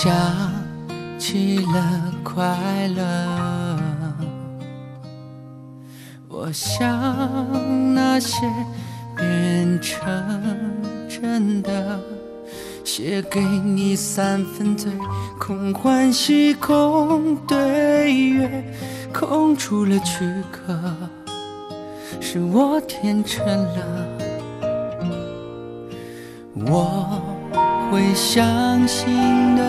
想起了快乐我想那些变成真的写给你三分醉空欢喜空对月空出了躯壳是我天真了。我会相信的，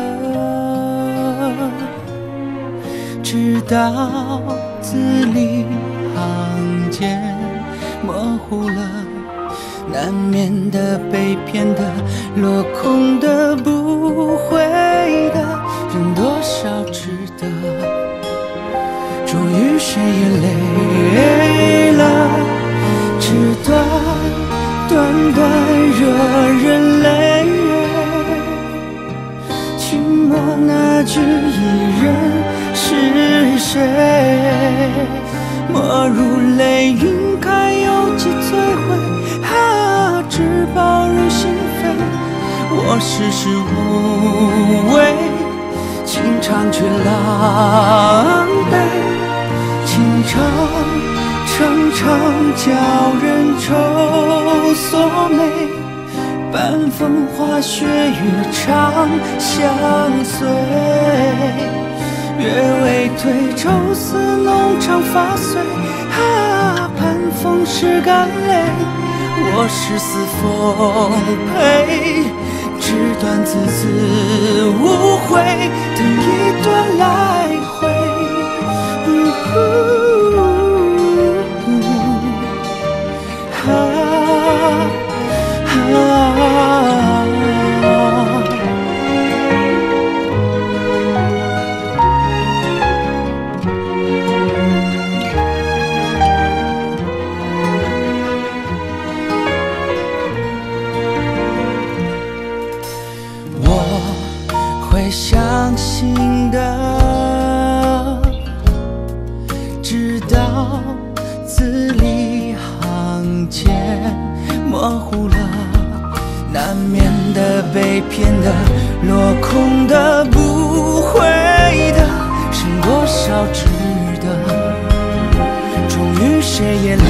直到字里行间模糊了，难免的、被骗的、落空的、不会的，人多少值得？终于谁也累了，纸短短短惹人那句伊人是谁？莫如泪晕开有几摧毁？啊，只抱入心扉。我世事无味，情长却狼狈。情长长长叫人愁锁眉，半风花雪月长相随。月未退，愁思浓长发碎。啊，盼风湿干泪，我是似奉陪，纸短字字无悔，等一段来相信的。直到字里行间模糊了，难免的、被骗的、落空的、不会的，剩多少值得？终于谁也累